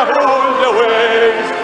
have the away.